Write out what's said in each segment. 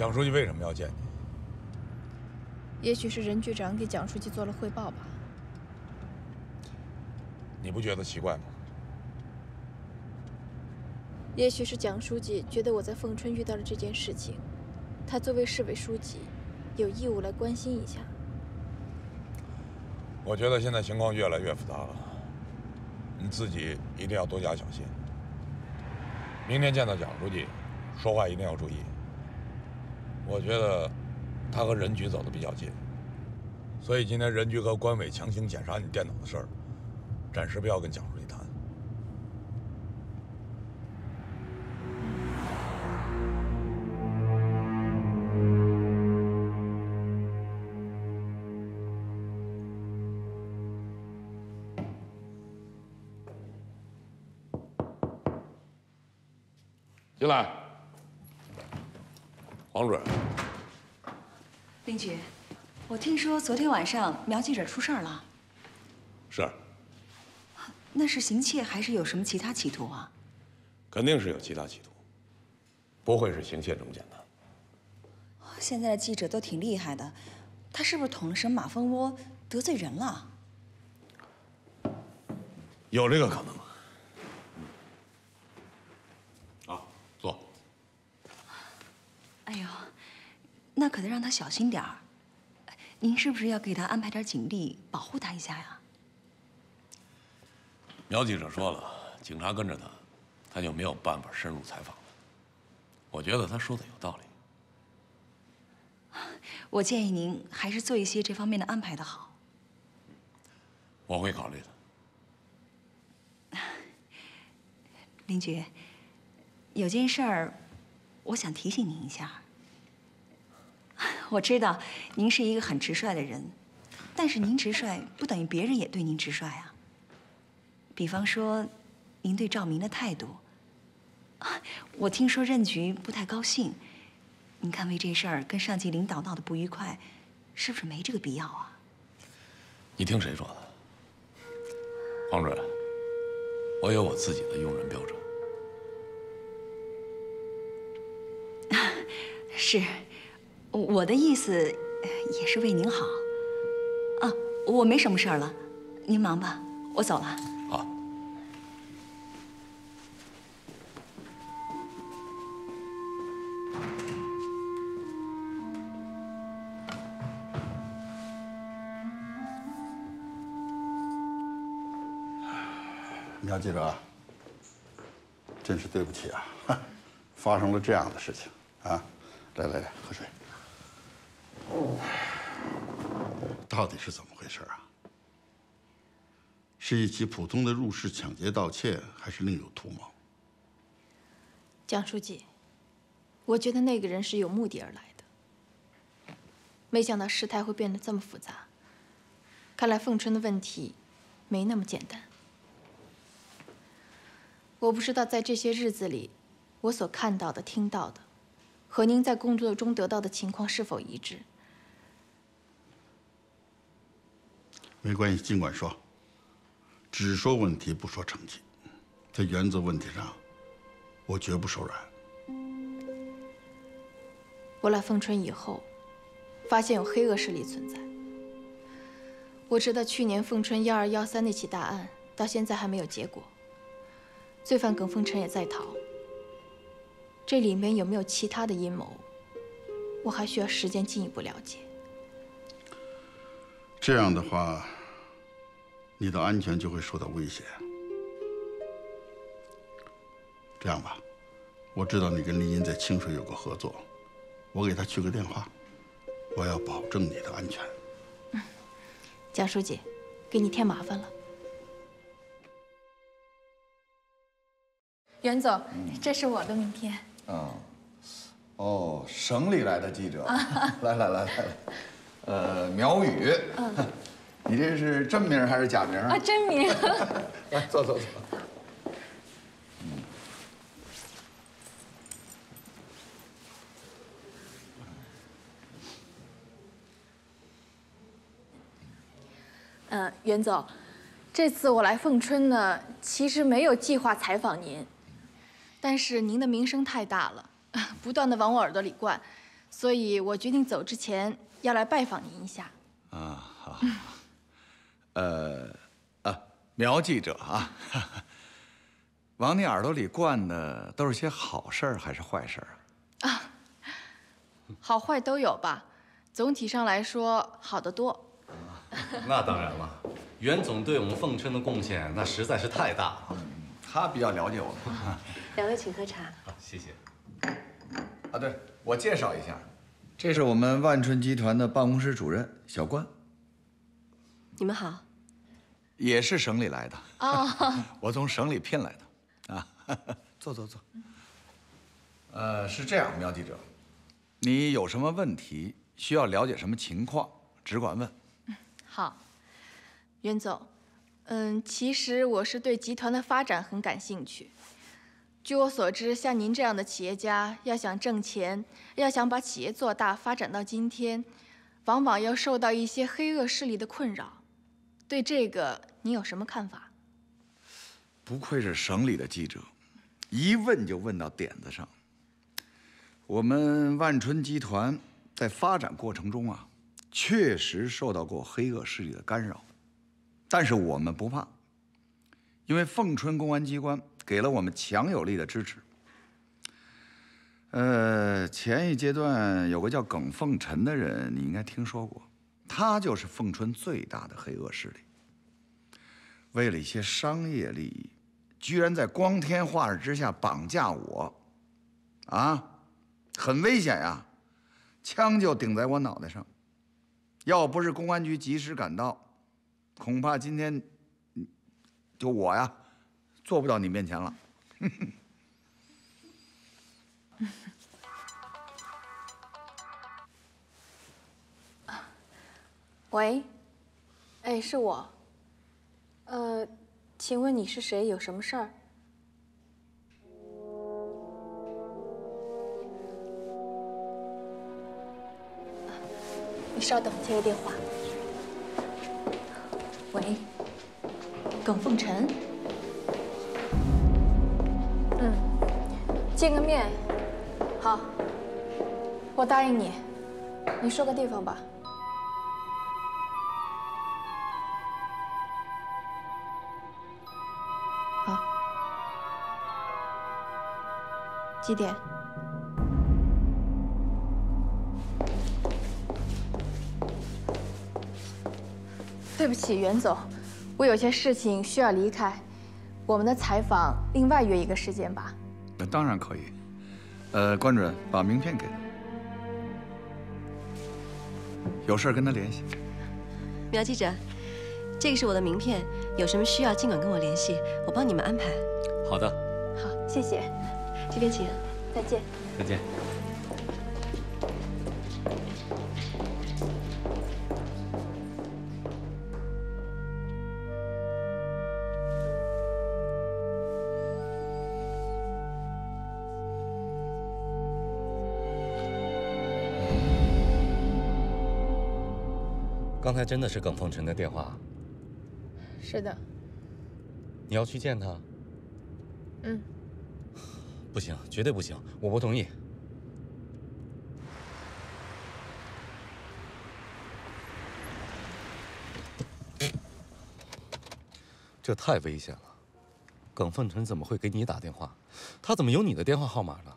蒋书记为什么要见你？也许是任局长给蒋书记做了汇报吧。你不觉得奇怪吗？也许是蒋书记觉得我在凤春遇到了这件事情，他作为市委书记，有义务来关心一下。我觉得现在情况越来越复杂了，你自己一定要多加小心。明天见到蒋书记，说话一定要注意。我觉得他和任局走得比较近，所以今天任局和关委强行检查你电脑的事儿，暂时不要跟蒋书记谈。进来，黄主任。林局，我听说昨天晚上苗记者出事儿了，是，那是行窃还是有什么其他企图啊？肯定是有其他企图，不会是行窃这么简单。现在的记者都挺厉害的，他是不是捅了什么马蜂窝得罪人了？有这个可能。啊，坐。哎呦，那可得让他小心点儿。您是不是要给他安排点警力保护他一下呀？苗记者说了，警察跟着他，他就没有办法深入采访了。我觉得他说的有道理。我建议您还是做一些这方面的安排的好。我会考虑的。林局，有件事儿，我想提醒您一下。我知道您是一个很直率的人，但是您直率不等于别人也对您直率啊。比方说，您对赵明的态度，我听说任局不太高兴。您看为这事儿跟上级领导闹得不愉快，是不是没这个必要啊？你听谁说的？黄主任，我有我自己的用人标准。是，我的意思也是为您好。啊，我没什么事儿了，您忙吧，我走了。好。苗记者，真是对不起啊，发生了这样的事情啊！来来来，喝水。到底是怎么回事啊？是一起普通的入室抢劫盗窃，还是另有图谋？蒋书记，我觉得那个人是有目的而来的。没想到事态会变得这么复杂，看来凤春的问题没那么简单。我不知道在这些日子里，我所看到的、听到的，和您在工作中得到的情况是否一致？没关系，尽管说。只说问题，不说成绩。在原则问题上，我绝不手软。我来凤春以后，发现有黑恶势力存在。我知道去年凤春幺二幺三那起大案，到现在还没有结果。罪犯耿凤尘也在逃，这里面有没有其他的阴谋？我还需要时间进一步了解。这样的话，你的安全就会受到威胁。这样吧，我知道你跟丽英在清水有个合作，我给她去个电话，我要保证你的安全。嗯，蒋书记，给你添麻烦了。袁总，这是我的名片。嗯，哦，省里来的记者，来来来来来，呃，苗宇，嗯，你这是真名还是假名啊？真名。来，坐坐坐。嗯，袁总，这次我来凤春呢，其实没有计划采访您。但是您的名声太大了，不断的往我耳朵里灌，所以我决定走之前要来拜访您一下。啊，好。呃，啊，苗记者啊，往你耳朵里灌的都是些好事儿还是坏事儿啊？好坏都有吧，总体上来说好得多。那当然了，袁总对我们凤春的贡献那实在是太大了。他比较了解我们。两位请喝茶。好，谢谢。啊，对，我介绍一下，这是我们万春集团的办公室主任小关，你们好。也是省里来的。哦，我从省里聘来的。啊，坐坐坐。呃，是这样，苗记者，你有什么问题需要了解什么情况，只管问。好，袁总，嗯，其实我是对集团的发展很感兴趣。据我所知，像您这样的企业家，要想挣钱，要想把企业做大，发展到今天，往往要受到一些黑恶势力的困扰。对这个，您有什么看法？不愧是省里的记者，一问就问到点子上。我们万春集团在发展过程中啊，确实受到过黑恶势力的干扰，但是我们不怕，因为凤春公安机关。给了我们强有力的支持。呃，前一阶段有个叫耿凤臣的人，你应该听说过，他就是凤春最大的黑恶势力。为了一些商业利益，居然在光天化日之下绑架我，啊，很危险呀！枪就顶在我脑袋上，要不是公安局及时赶到，恐怕今天就我呀。坐不到你面前了。喂，哎，是我。呃，请问你是谁？有什么事儿？你稍等，接个电话。喂，耿凤臣。见个面，好，我答应你。你说个地方吧。好，几点？对不起，袁总，我有些事情需要离开。我们的采访另外约一个时间吧。那当然可以，呃，关主任把名片给他，有事跟他联系。苗记者，这个是我的名片，有什么需要尽管跟我联系，我帮你们安排。好的。好，谢谢。这边请。再见。再见。刚才真的是耿凤臣的电话。是的。你要去见他？嗯。不行，绝对不行，我不同意。这太危险了。耿凤臣怎么会给你打电话？他怎么有你的电话号码呢？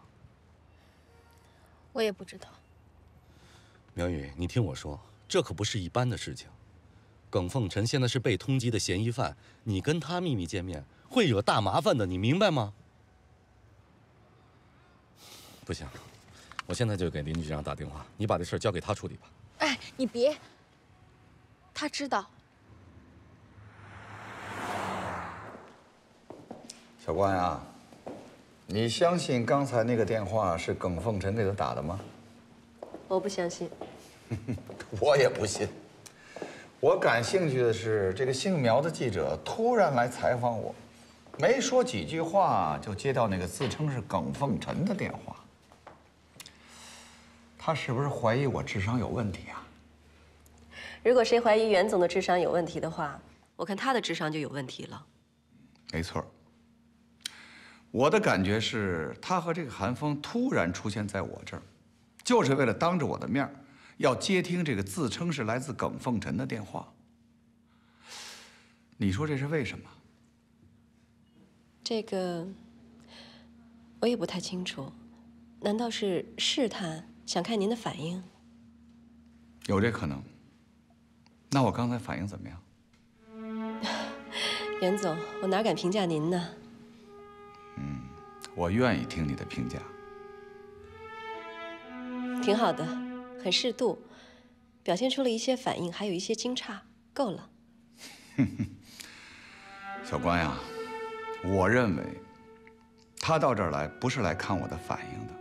我也不知道。苗雨，你听我说。这可不是一般的事情，耿凤臣现在是被通缉的嫌疑犯，你跟他秘密见面会惹大麻烦的，你明白吗？不行，我现在就给林局长打电话，你把这事交给他处理吧。哎，你别，他知道。小关呀，你相信刚才那个电话是耿凤臣给他打的吗？我不相信。我也不信。我感兴趣的是，这个姓苗的记者突然来采访我，没说几句话就接到那个自称是耿凤臣的电话。他是不是怀疑我智商有问题啊？如果谁怀疑袁总的智商有问题的话，我看他的智商就有问题了。没错。我的感觉是他和这个韩风突然出现在我这儿。就是为了当着我的面要接听这个自称是来自耿凤臣的电话。你说这是为什么？这个我也不太清楚，难道是试探，想看您的反应？有这可能。那我刚才反应怎么样？袁总，我哪敢评价您呢？嗯，我愿意听你的评价。挺好的，很适度，表现出了一些反应，还有一些惊诧，够了。小关呀，我认为他到这儿来不是来看我的反应的，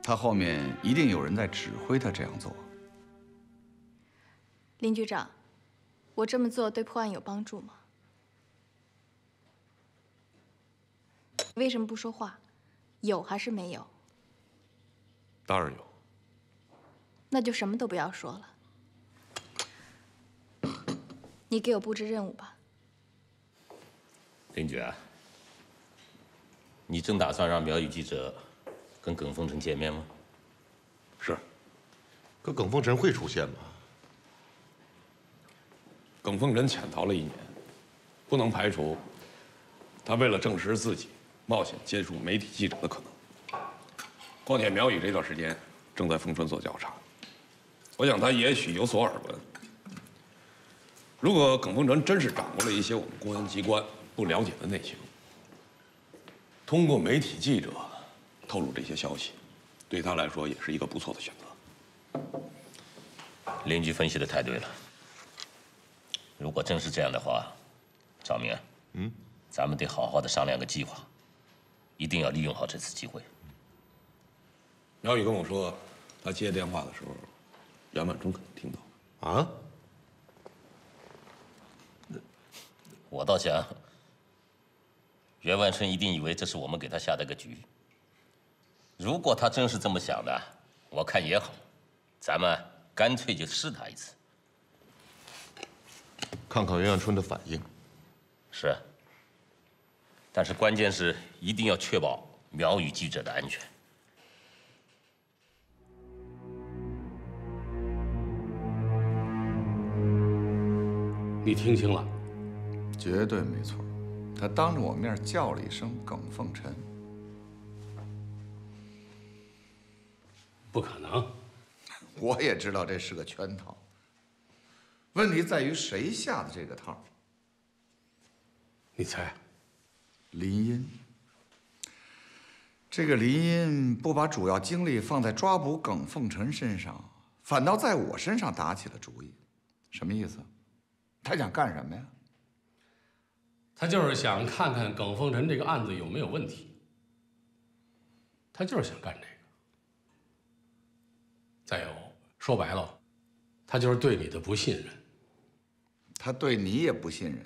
他后面一定有人在指挥他这样做。林局长，我这么做对破案有帮助吗？为什么不说话？有还是没有？当然有。那就什么都不要说了。你给我布置任务吧。林觉，你正打算让苗语记者跟耿风尘见面吗？是。可耿风尘会出现吗？耿风尘潜逃了一年，不能排除他为了证实自己。冒险接触媒体记者的可能。况且苗雨这段时间正在凤春做调查，我想他也许有所耳闻。如果耿凤臣真是掌握了一些我们公安机关不了解的内情，通过媒体记者透露这些消息，对他来说也是一个不错的选择。邻居分析的太对了。如果真是这样的话，赵明，嗯，咱们得好好的商量个计划。一定要利用好这次机会。苗宇跟我说，他接电话的时候，袁万春可能听到。啊？我倒想，袁万春一定以为这是我们给他下的个局。如果他真是这么想的，我看也好，咱们干脆就试他一次，看看袁万春的反应。是。但是关键是一定要确保苗语记者的安全。你听清了？绝对没错，他当着我面叫了一声耿凤臣。不可能，我也知道这是个圈套。问题在于谁下的这个套？你猜？林荫，这个林荫不把主要精力放在抓捕耿凤臣身上，反倒在我身上打起了主意，什么意思？他想干什么呀？他就是想看看耿凤臣这个案子有没有问题。他就是想干这个。再有，说白了，他就是对你的不信任。他对你也不信任。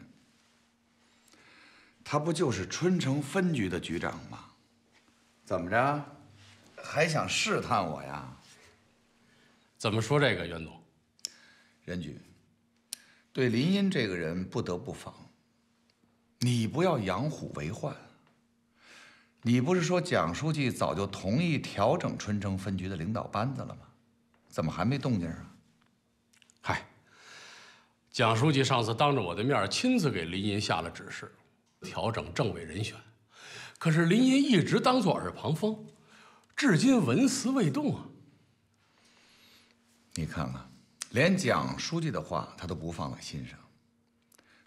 他不就是春城分局的局长吗？怎么着，还想试探我呀？怎么说这个，袁总？任局，对林荫这个人不得不防。你不要养虎为患。你不是说蒋书记早就同意调整春城分局的领导班子了吗？怎么还没动静啊？嗨，蒋书记上次当着我的面亲自给林荫下了指示。调整政委人选，可是林荫一直当做耳旁风，至今纹丝未动啊！你看看，连蒋书记的话他都不放在心上，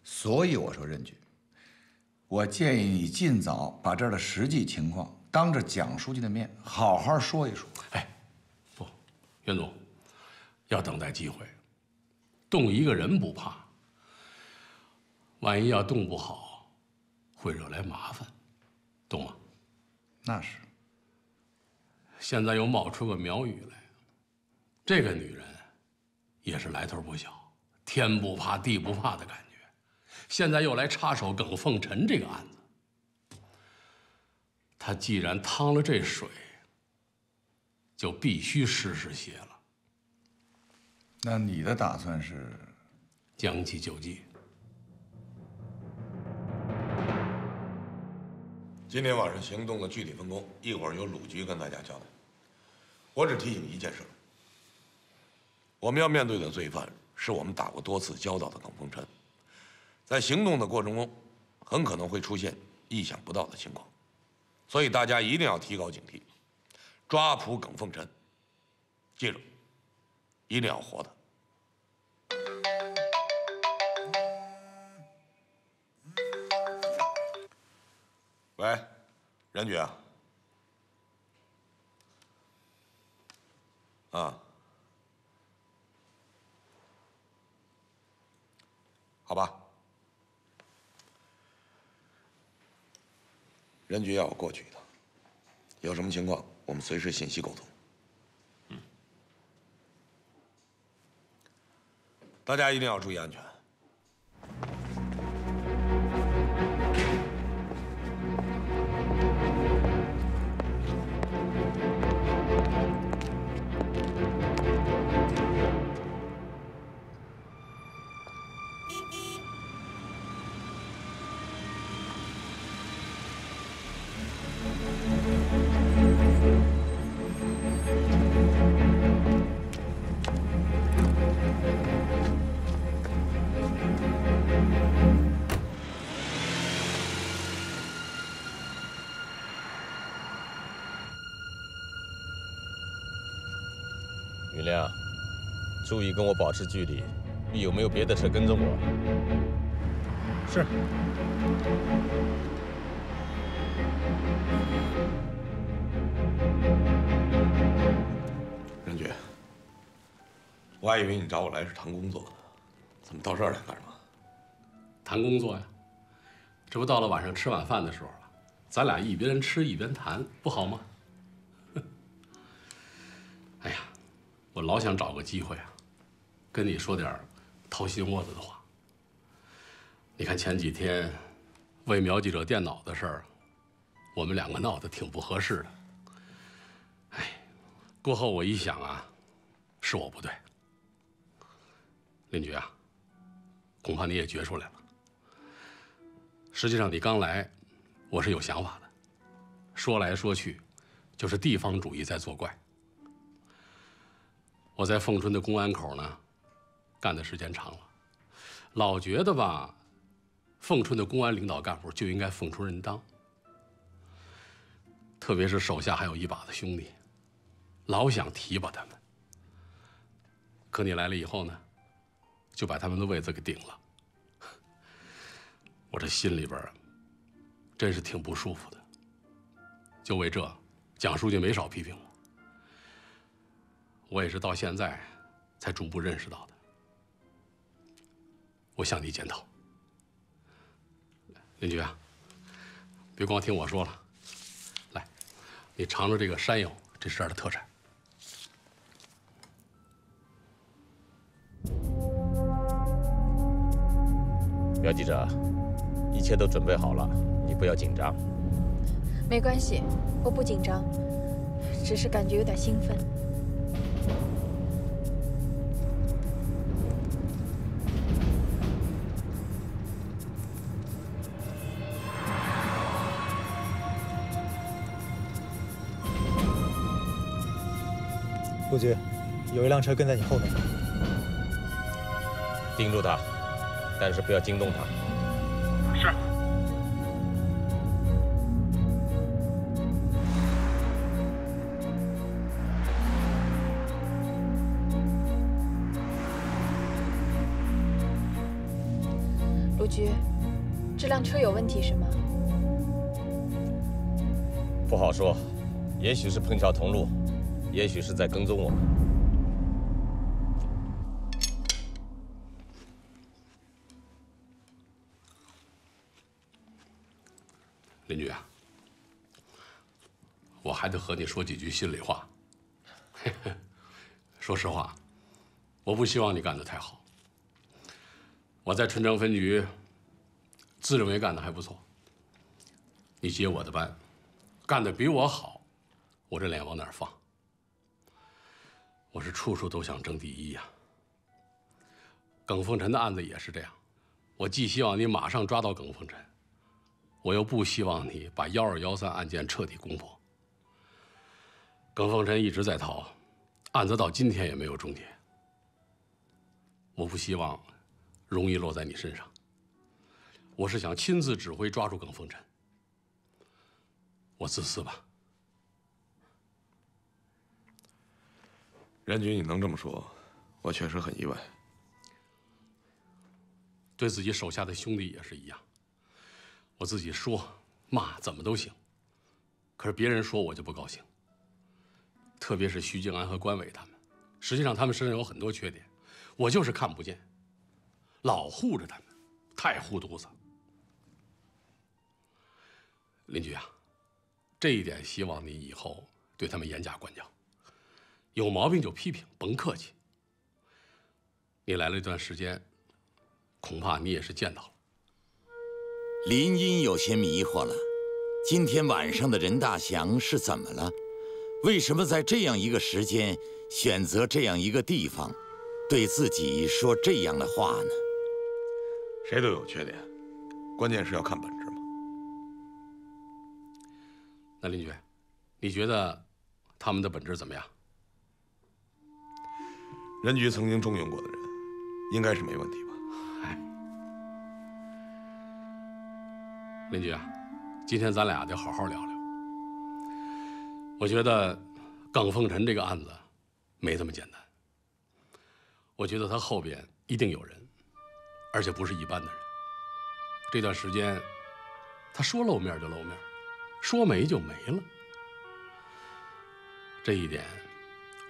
所以我说任局，我建议你尽早把这儿的实际情况当着蒋书记的面好好说一说。哎，不，袁总，要等待机会，动一个人不怕，万一要动不好。会惹来麻烦，懂吗？那是。现在又冒出个苗语来，这个女人也是来头不小，天不怕地不怕的感觉。现在又来插手耿凤臣这个案子，他既然趟了这水，就必须试试血了。那你的打算是将计就计。今天晚上行动的具体分工，一会儿由鲁局跟大家交代。我只提醒一件事：我们要面对的罪犯是我们打过多次交道的耿凤臣，在行动的过程中，很可能会出现意想不到的情况，所以大家一定要提高警惕，抓捕耿凤臣。记住，一定要活的。喂，任局啊。啊，好吧。任局要我过去一趟，有什么情况我们随时信息沟通。嗯，大家一定要注意安全。注意跟我保持距离，有没有别的车跟着我？是。任局，我还以为你找我来是谈工作呢，怎么到这儿来干什么？谈工作呀，这不到了晚上吃晚饭的时候了，咱俩一边吃一边谈，不好吗？哎呀，我老想找个机会啊，跟你说点掏心窝子的话。你看前几天为苗记者电脑的事儿，我们两个闹得挺不合适的。哎，过后我一想啊，是我不对。林局啊，恐怕你也觉出来了。实际上你刚来，我是有想法的。说来说去，就是地方主义在作怪。我在凤春的公安口呢，干的时间长了，老觉得吧。凤春的公安领导干部就应该凤春人当，特别是手下还有一把的兄弟，老想提拔他们。可你来了以后呢，就把他们的位子给顶了。我这心里边真是挺不舒服的。就为这，蒋书记没少批评我。我也是到现在才逐步认识到的。我向你检讨。林局啊，别光听我说了，来，你尝尝这个山药，这是这儿的特产。苗记者，一切都准备好了，你不要紧张。没关系，我不紧张，只是感觉有点兴奋。陆局，有一辆车跟在你后面。盯住他，但是不要惊动他。是。陆局，这辆车有问题是吗？不好说，也许是碰巧同路。也许是在跟踪我们，邻居啊，我还得和你说几句心里话。说实话，我不希望你干得太好。我在春城分局，自认为干得还不错。你接我的班，干得比我好，我这脸往哪儿放？我是处处都想争第一呀。耿凤臣的案子也是这样，我既希望你马上抓到耿凤臣，我又不希望你把幺二幺三案件彻底攻破。耿凤臣一直在逃，案子到今天也没有终结。我不希望容易落在你身上。我是想亲自指挥抓住耿凤臣。我自私吧？任局，你能这么说，我确实很意外。对自己手下的兄弟也是一样。我自己说骂怎么都行，可是别人说我就不高兴。特别是徐静安和关伟他们，实际上他们身上有很多缺点，我就是看不见，老护着他们，太护犊子。邻居啊，这一点希望你以后对他们严加管教，有毛病就批评，甭客气。你来了一段时间，恐怕你也是见到了。林荫有些迷惑了，今天晚上的任大祥是怎么了？为什么在这样一个时间选择这样一个地方，对自己说这样的话呢？谁都有缺点，关键是要看本质嘛。那邻居，你觉得他们的本质怎么样？任局曾经重用过的人，应该是没问题吧？哎，邻居啊，今天咱俩得好好聊聊。我觉得耿凤臣这个案子没这么简单。我觉得他后边一定有人，而且不是一般的人。这段时间，他说露面就露面，说没就没了。这一点，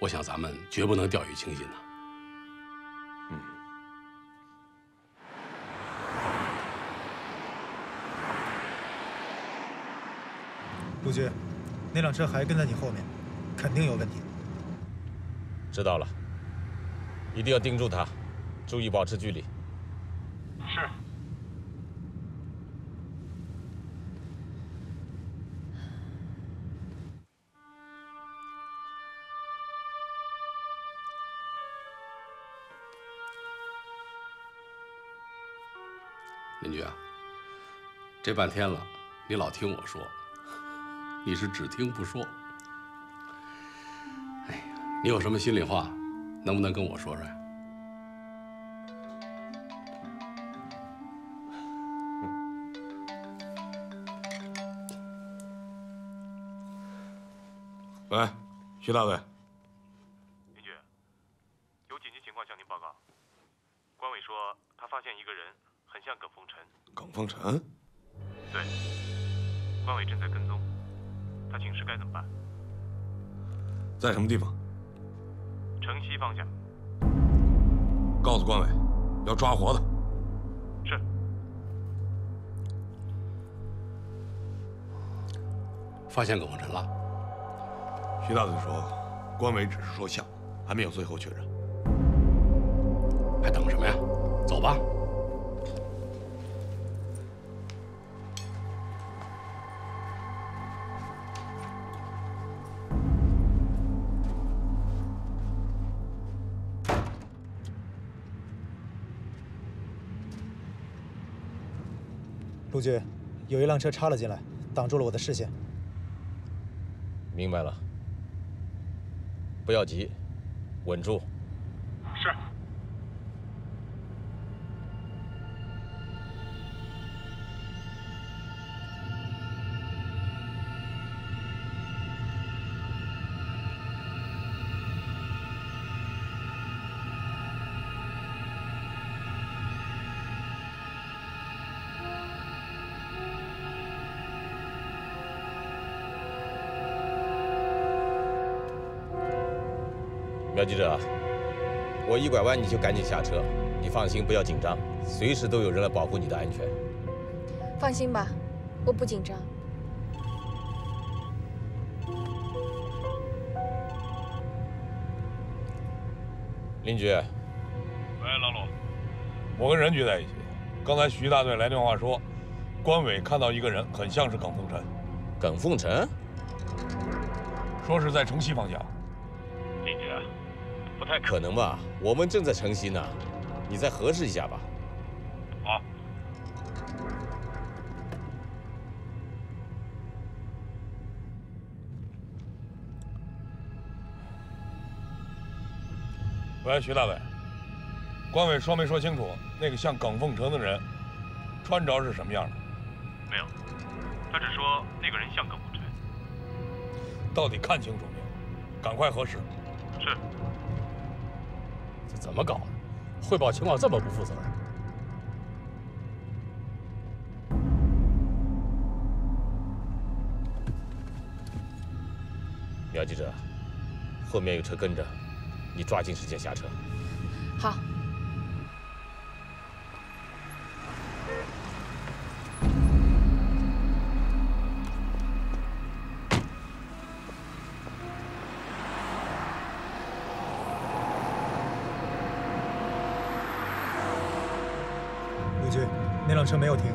我想咱们绝不能掉以轻心呐。陆局，那辆车还跟在你后面，肯定有问题。知道了，一定要盯住他，注意保持距离。是。邻居啊，这半天了，你老听我说，你是只听不说。哎呀，你有什么心里话，能不能跟我说说呀？喂，徐大伟，林局，有紧急情况向您报告。关伟说他发现一个人，很像耿风尘。耿凤臣？在什么地方？城西方向。告诉关伟，要抓活的。是。发现耿凤臣了？徐大队说，关伟只是说像，还没有最后确认。还等什么呀？走吧。陆局，有一辆车插了进来，挡住了我的视线。明白了，不要急，稳住。记者，我一拐弯你就赶紧下车，你放心，不要紧张，随时都有人来保护你的安全。放心吧，我不紧张。林局，喂，老鲁，我跟任局在一起。刚才徐大队来电话说，关伟看到一个人，很像是耿凤臣。耿凤臣？说是在城西方向。不太可能吧？我们正在城西呢。你再核实一下吧。好。喂徐大伟。关伟说没说清楚那个像耿凤成的人穿着是什么样的？没有他只说那个人像耿凤成到底看清楚没有？赶快核实。是。这怎么搞的？汇报情况这么不负责任？苗记者，后面有车跟着，你抓紧时间下车。好。那辆车没有停，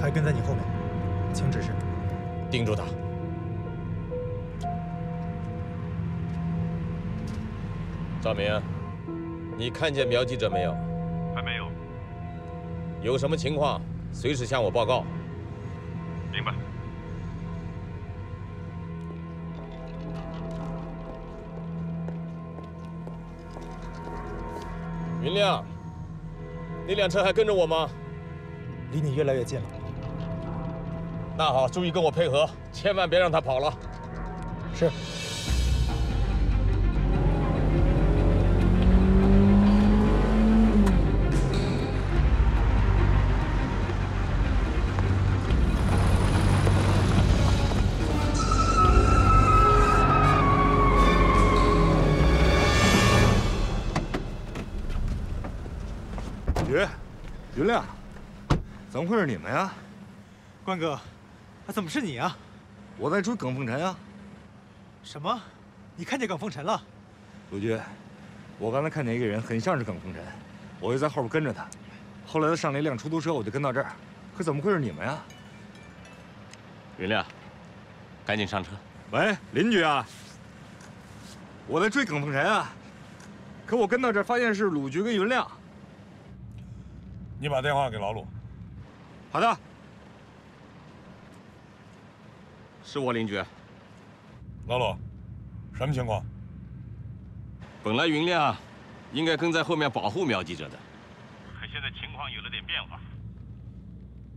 还跟在你后面，请指示。盯住他。赵明，你看见苗记者没有？还没有。有什么情况，随时向我报告。明白。云亮，那辆车还跟着我吗？离你越来越近了。那好，注意跟我配合，千万别让他跑了。是。怎么会是你们呀？关哥，怎么是你啊？我在追耿凤臣啊。什么？你看见耿凤臣了？陆局，我刚才看见一个人，很像是耿凤臣，我就在后边跟着他。后来他上了一辆出租车，我就跟到这儿。可怎么会是你们呀？云亮，赶紧上车。喂，邻居啊，我在追耿凤臣啊。可我跟到这儿，发现是鲁局跟云亮。你把电话给老鲁。好的。是我邻居。老鲁，什么情况？本来云亮应该跟在后面保护苗记者的，可现在情况有了点变化。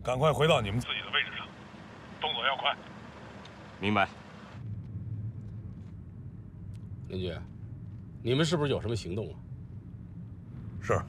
赶快回到你们自己的位置上，动作要快。明白。邻居，你们是不是有什么行动啊？是。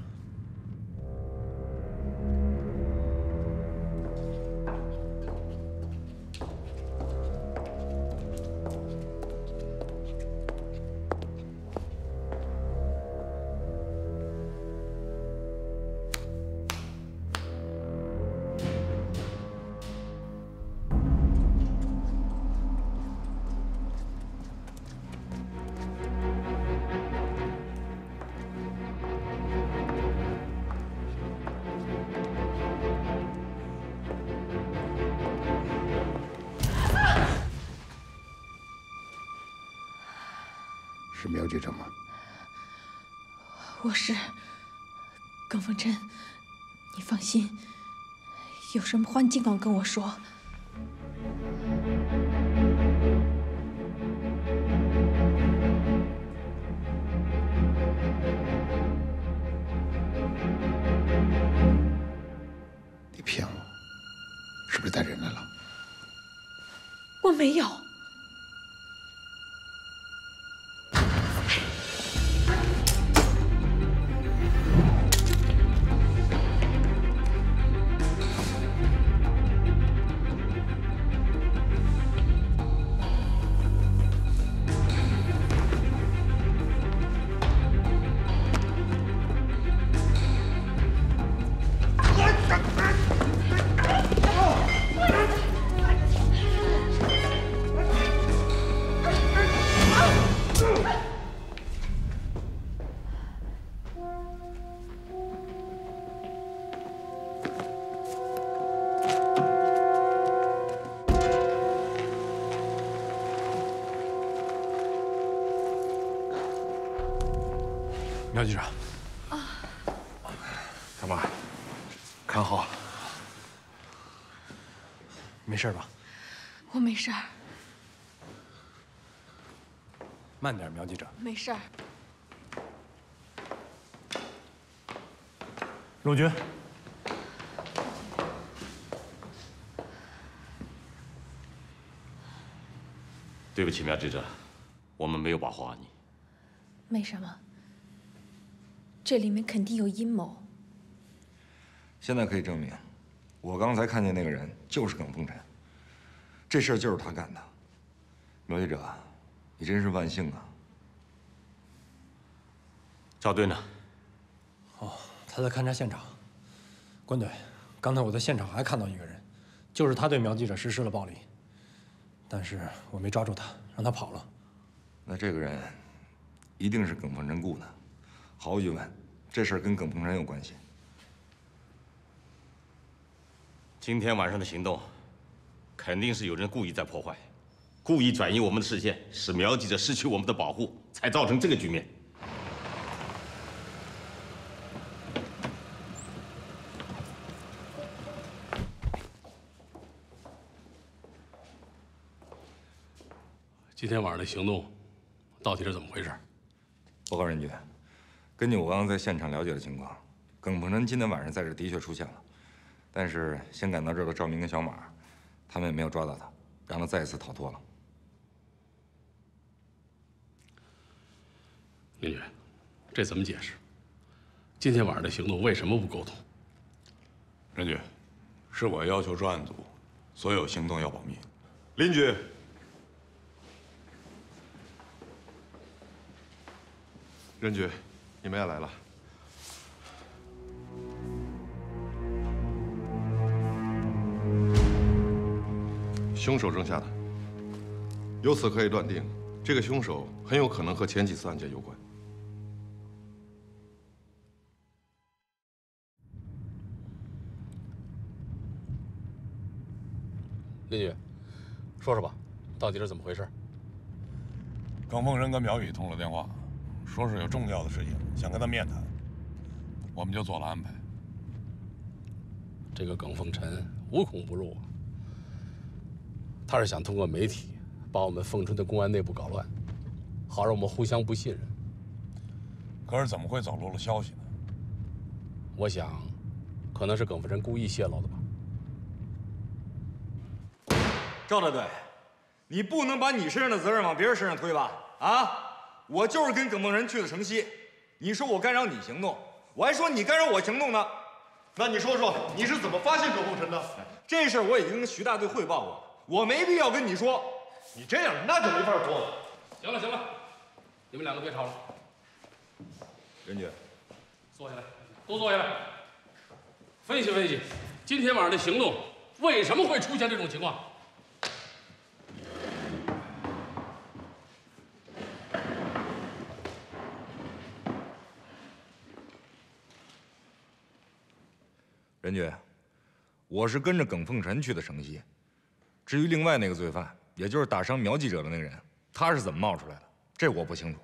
是苗局长吗？我是耿凤珍，你放心，有什么话你尽管跟我说。你骗我，是不是带人来了？我没有。苗局长，啊，大妈，看好，没事吧？我没事儿，慢点，苗局长。没事儿。陆军，对不起，苗局长，我们没有保护好你。没什么，这里面肯定有阴谋。现在可以证明，我刚才看见那个人就是耿凤臣，这事儿就是他干的。苗记者，你真是万幸啊！赵队呢？哦，他在勘察现场。关队，刚才我在现场还看到一个人，就是他对苗记者实施了暴力，但是我没抓住他，让他跑了。那这个人一定是耿凤臣雇的，毫无疑问，这事儿跟耿鹏程有关系。今天晚上的行动，肯定是有人故意在破坏，故意转移我们的视线，使苗记者失去我们的保护，才造成这个局面。今天晚上的行动到底是怎么回事？我告任局，根据我刚刚在现场了解的情况，耿鹏程今天晚上在这的确出现了，但是先赶到这儿的赵明跟小马，他们也没有抓到他，让他再一次逃脱了。林局，这怎么解释？今天晚上的行动为什么不沟通？任局，是我要求专案组所有行动要保密。林局。任局，你们也来了。凶手扔下的，由此可以断定，这个凶手很有可能和前几次案件有关。林局，说说吧，到底是怎么回事？耿凤生跟苗宇通了电话。说是有重要的事情想跟他面谈，我们就做了安排。这个耿凤臣无孔不入啊，他是想通过媒体把我们凤春的公安内部搞乱，好让我们互相不信任。可是怎么会走漏了消息呢？我想，可能是耿凤臣故意泄露的吧。赵大队，你不能把你身上的责任往别人身上推吧？啊？我就是跟耿凤臣去的城西，你说我干扰你行动，我还说你干扰我行动呢。那你说说你是怎么发现耿梦辰的？这事儿我已经跟徐大队汇报过，我没必要跟你说。你这样那就没法说了。行了行了，你们两个别吵了。任局，坐下来，都坐下来，分析分析，今天晚上的行动为什么会出现这种情况？任局，我是跟着耿凤臣去的城西。至于另外那个罪犯，也就是打伤苗记者的那个人，他是怎么冒出来的，这我不清楚。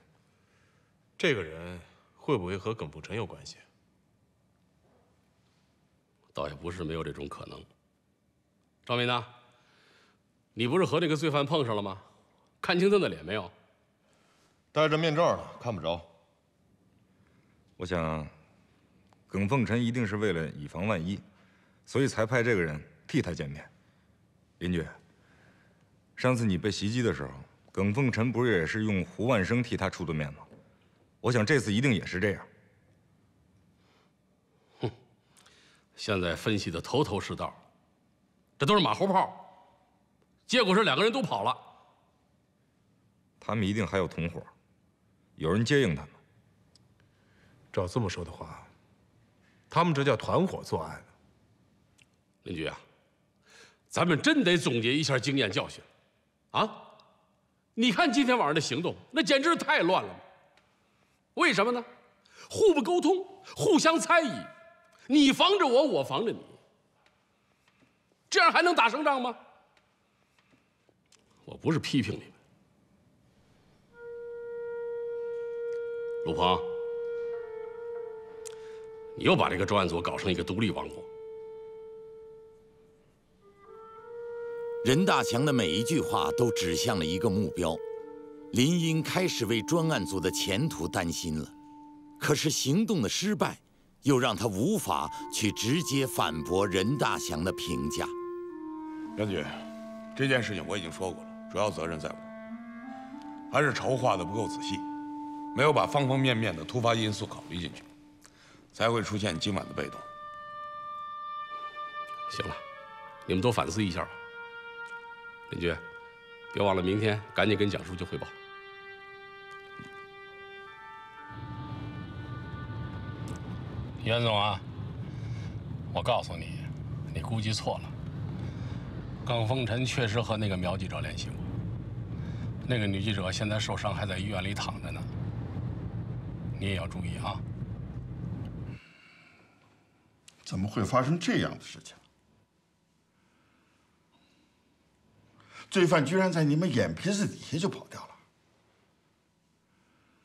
这个人会不会和耿凤臣有关系？倒也不是没有这种可能。赵明呢？你不是和那个罪犯碰上了吗？看清他的脸没有？戴着面罩呢，看不着。我想。耿凤臣一定是为了以防万一，所以才派这个人替他见面。林局，上次你被袭击的时候，耿凤臣不是也是用胡万生替他出的面吗？我想这次一定也是这样。哼，现在分析的头头是道，这都是马后炮。结果是两个人都跑了。他们一定还有同伙，有人接应他们。照这么说的话。他们这叫团伙作案。林局啊，咱们真得总结一下经验教训，啊！你看今天晚上的行动，那简直是太乱了。为什么呢？互不沟通，互相猜疑，你防着我，我防着你，这样还能打胜仗吗？我不是批评你们，陆鹏。你又把这个专案组搞成一个独立王国。任大强的每一句话都指向了一个目标，林荫开始为专案组的前途担心了。可是行动的失败，又让他无法去直接反驳任大强的评价。杨局，这件事情我已经说过了，主要责任在我，还是筹划的不够仔细，没有把方方面面的突发因素考虑进去，才会出现今晚的被动。行了，你们都反思一下吧。林局，别忘了明天赶紧跟蒋书记汇报。袁总啊，我告诉你，你估计错了。耿风尘确实和那个苗记者联系过。那个女记者现在受伤，还在医院里躺着呢。你也要注意啊！怎么会发生这样的事情？罪犯居然在你们眼皮子底下就跑掉了。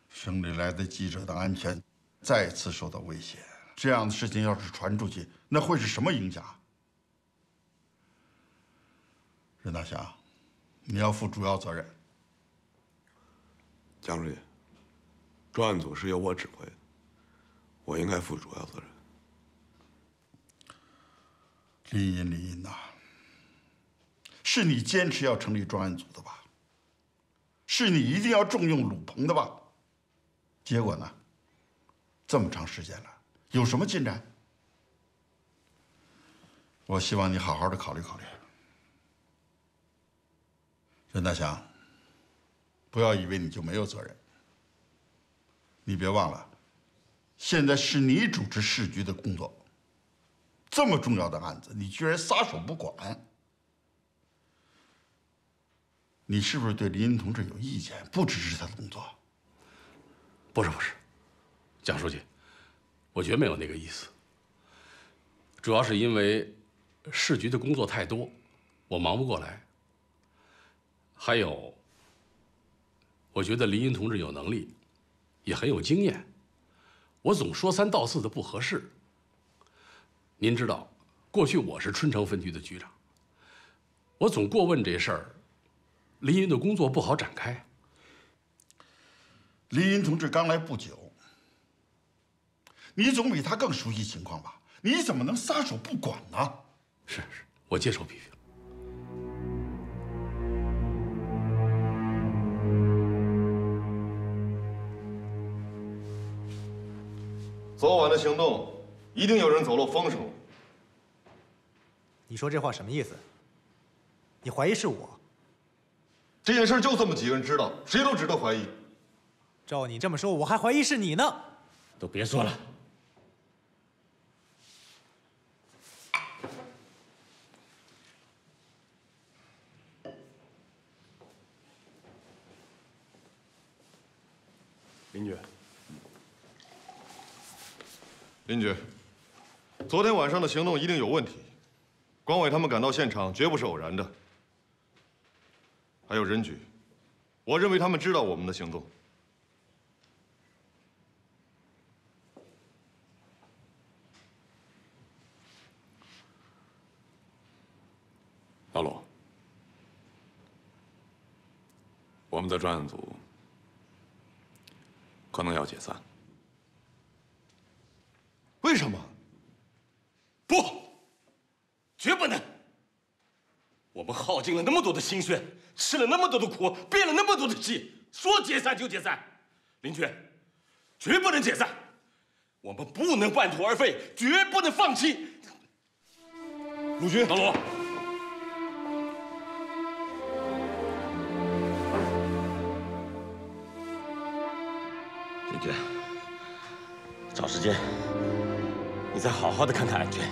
省里来的记者的安全再次受到威胁。这样的事情要是传出去，那会是什么影响？任大侠，你要负主要责任。江书记，专案组是由我指挥的，我应该负主要责任。林荫，林荫呐，是你坚持要成立专案组的吧？是你一定要重用鲁鹏的吧？结果呢？这么长时间了。有什么进展？我希望你好好的考虑考虑。任大祥，不要以为你就没有责任。你别忘了，现在是你主持市局的工作，这么重要的案子，你居然撒手不管，你是不是对林荫同志有意见，不支持他的工作？不是不是，蒋书记。我绝没有那个意思，主要是因为市局的工作太多，我忙不过来。还有，我觉得林英同志有能力，也很有经验，我总说三道四的不合适。您知道，过去我是春城分局的局长，我总过问这事儿，林云的工作不好展开。林云同志刚来不久。你总比他更熟悉情况吧？你怎么能撒手不管呢？是是，我接受批评。昨晚的行动，一定有人走漏风声。你说这话什么意思？你怀疑是我？这件事就这么几个人知道，谁都值得怀疑。照你这么说，我还怀疑是你呢。都别说了。林局，林局，昨天晚上的行动一定有问题。光伟他们赶到现场绝不是偶然的。还有任局，我认为他们知道我们的行动。老罗，我们的专案组。可能要解散？为什么？不，绝不能！我们耗尽了那么多的心血，吃了那么多的苦，憋了那么多的气，说解散就解散？林军，绝不能解散！我们不能半途而废，绝不能放弃！陆军，老罗。找时间，你再好好的看看安全。